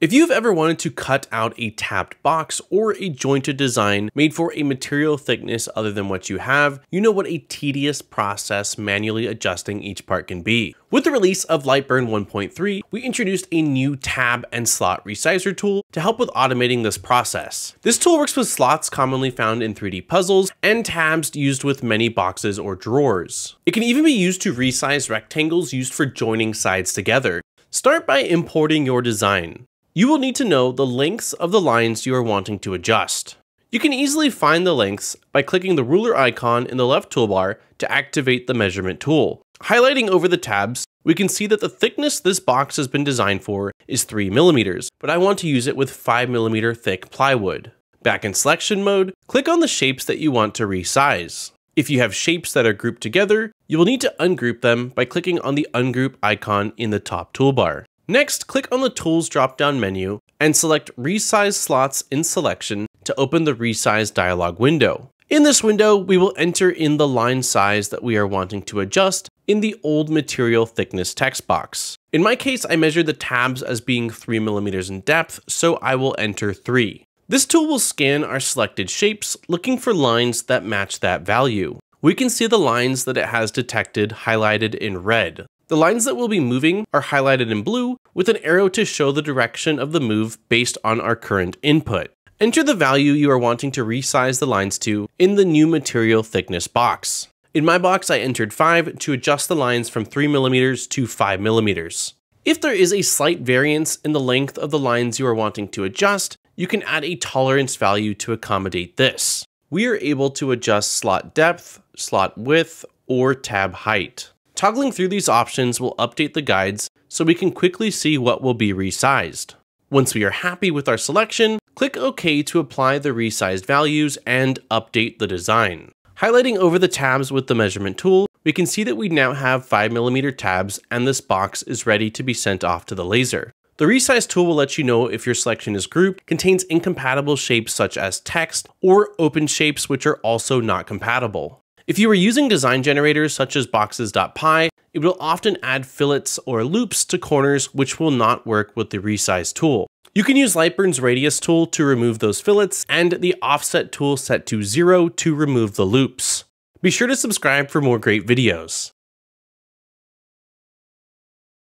If you've ever wanted to cut out a tabbed box or a jointed design made for a material thickness other than what you have, you know what a tedious process manually adjusting each part can be. With the release of LightBurn 1.3, we introduced a new tab and slot resizer tool to help with automating this process. This tool works with slots commonly found in 3D puzzles and tabs used with many boxes or drawers. It can even be used to resize rectangles used for joining sides together. Start by importing your design. You will need to know the lengths of the lines you are wanting to adjust. You can easily find the lengths by clicking the ruler icon in the left toolbar to activate the measurement tool. Highlighting over the tabs, we can see that the thickness this box has been designed for is 3mm, but I want to use it with 5mm thick plywood. Back in selection mode, click on the shapes that you want to resize. If you have shapes that are grouped together, you will need to ungroup them by clicking on the ungroup icon in the top toolbar. Next, click on the Tools drop-down menu and select Resize Slots in Selection to open the Resize dialog window. In this window, we will enter in the line size that we are wanting to adjust in the old material thickness text box. In my case, I measured the tabs as being 3mm in depth, so I will enter 3. This tool will scan our selected shapes, looking for lines that match that value. We can see the lines that it has detected highlighted in red. The lines that will be moving are highlighted in blue with an arrow to show the direction of the move based on our current input. Enter the value you are wanting to resize the lines to in the new material thickness box. In my box, I entered 5 to adjust the lines from 3mm to 5mm. If there is a slight variance in the length of the lines you are wanting to adjust, you can add a tolerance value to accommodate this. We are able to adjust slot depth, slot width, or tab height. Toggling through these options will update the guides so we can quickly see what will be resized. Once we are happy with our selection, click OK to apply the resized values and update the design. Highlighting over the tabs with the measurement tool, we can see that we now have 5mm tabs and this box is ready to be sent off to the laser. The resize tool will let you know if your selection is grouped, contains incompatible shapes such as text, or open shapes which are also not compatible. If you are using design generators such as boxes.py, it will often add fillets or loops to corners which will not work with the resize tool. You can use LightBurn's radius tool to remove those fillets and the offset tool set to zero to remove the loops. Be sure to subscribe for more great videos.